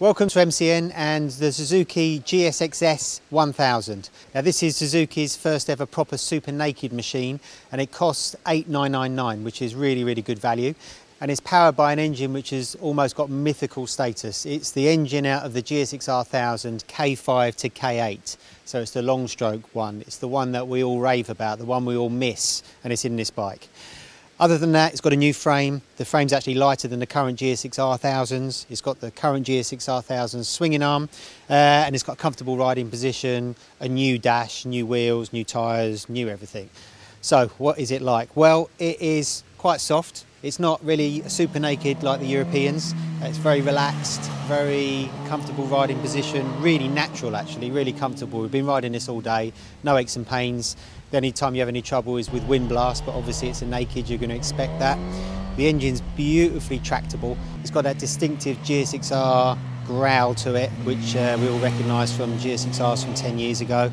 Welcome to MCN and the Suzuki GSX-S 1000. Now this is Suzuki's first ever proper super naked machine and it costs 8999 which is really really good value and it's powered by an engine which has almost got mythical status. It's the engine out of the GSX-R1000 K5 to K8 so it's the long stroke one. It's the one that we all rave about, the one we all miss and it's in this bike. Other than that, it's got a new frame. The frame's actually lighter than the current GSX-R1000s. It's got the current GSX-R1000 swinging arm, uh, and it's got a comfortable riding position, a new dash, new wheels, new tyres, new everything. So what is it like? Well, it is quite soft. It's not really super naked like the Europeans. It's very relaxed, very comfortable riding position, really natural actually, really comfortable. We've been riding this all day, no aches and pains. The only time you have any trouble is with wind blast, but obviously it's a naked, you're going to expect that. The engine's beautifully tractable. It's got that distinctive GSX-R growl to it, which uh, we all recognise from GSX-Rs from 10 years ago.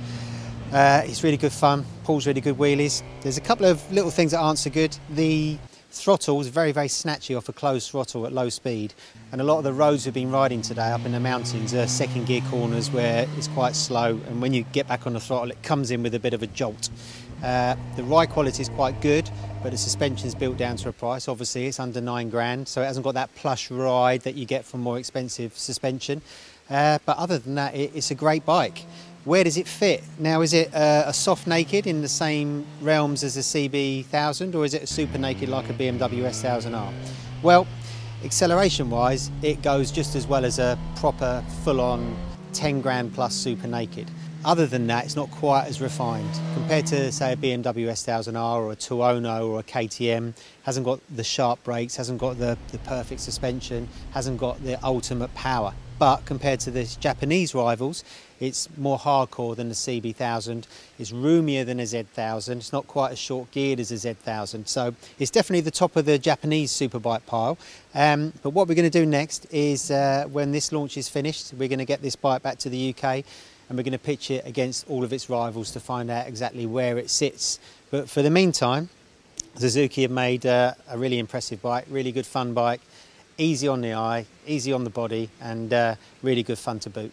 Uh, it's really good fun, pulls really good wheelies. There's a couple of little things that aren't so good. The throttle is very, very snatchy off a closed throttle at low speed. And a lot of the roads we've been riding today up in the mountains are second gear corners where it's quite slow. And when you get back on the throttle, it comes in with a bit of a jolt. Uh, the ride quality is quite good, but the suspension is built down to a price. Obviously, it's under nine grand, so it hasn't got that plush ride that you get from more expensive suspension. Uh, but other than that, it, it's a great bike. Where does it fit? Now, is it uh, a soft naked in the same realms as a CB1000 or is it a super naked like a BMW S1000R? Well, acceleration wise, it goes just as well as a proper full on 10 grand plus super naked. Other than that, it's not quite as refined. Compared to, say, a BMW S1000R or a Tuono or a KTM, hasn't got the sharp brakes, hasn't got the, the perfect suspension, hasn't got the ultimate power. But compared to the Japanese rivals, it's more hardcore than the CB1000. It's roomier than a Z1000. It's not quite as short geared as a Z1000. So it's definitely the top of the Japanese superbike pile. Um, but what we're going to do next is uh, when this launch is finished, we're going to get this bike back to the UK and we're going to pitch it against all of its rivals to find out exactly where it sits. But for the meantime, Suzuki have made uh, a really impressive bike, really good fun bike, easy on the eye, easy on the body, and uh, really good fun to boot.